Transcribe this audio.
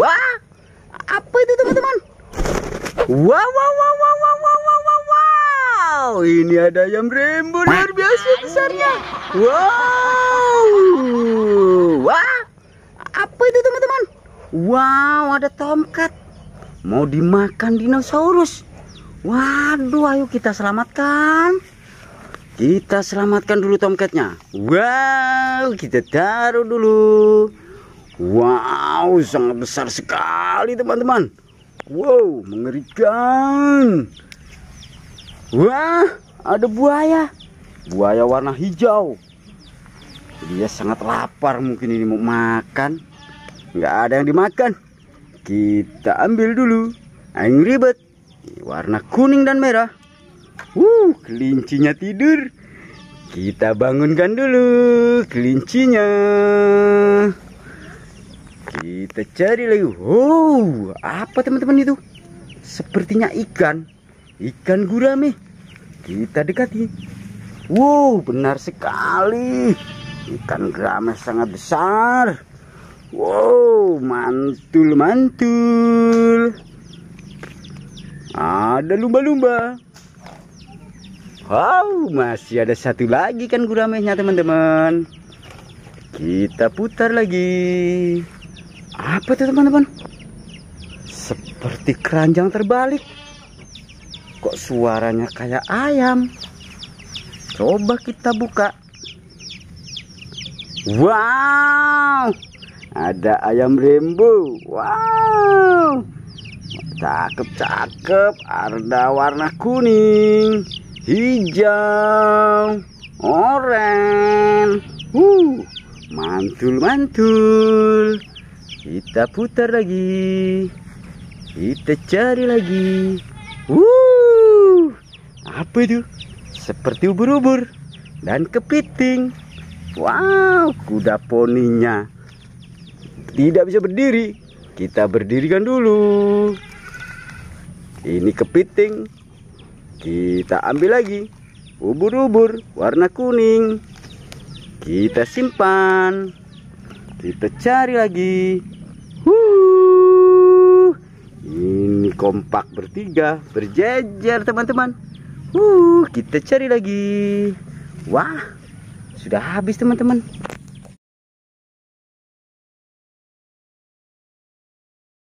Wah, apa itu teman-teman? Wow, wow, wow, wow, wow, wow, wow, wow, wow. Ini ada ayam rainbow luar biasa besarnya. Wow, wah, apa itu teman-teman? Wow, ada tomcat. Mau dimakan dinosaurus. Waduh, ayo kita selamatkan. Kita selamatkan dulu tomcatnya. Wow, kita taruh dulu. Wow, sangat besar sekali teman-teman. Wow, mengerikan. Wah, ada buaya. Buaya warna hijau. Dia sangat lapar mungkin ini mau makan. Nggak ada yang dimakan. Kita ambil dulu. Aing ribet. Warna kuning dan merah. Uh, kelincinya tidur. Kita bangunkan dulu kelincinya. Kita cari lagi. Oh, apa teman-teman itu? Sepertinya ikan. Ikan gurame. Kita dekati. Wow, benar sekali. Ikan gurame sangat besar. Wow, mantul mantul. Ada lumba-lumba. Wow, masih ada satu lagi kan guramehnya teman-teman. Kita putar lagi. Apa itu teman-teman? Seperti keranjang terbalik. Kok suaranya kayak ayam? Coba kita buka. Wow, ada ayam rainbow. Wow, cakep cakep. Ada warna kuning hijau, oranye, uh, mantul mantul. Kita putar lagi, kita cari lagi. Uh, apa itu? Seperti ubur-ubur dan kepiting. Wow, kuda poninya tidak bisa berdiri. Kita berdirikan dulu. Ini kepiting kita ambil lagi ubur-ubur warna kuning. Kita simpan. Kita cari lagi. Huh. Ini kompak bertiga, berjejer teman-teman. Kita cari lagi. Wah, sudah habis teman-teman.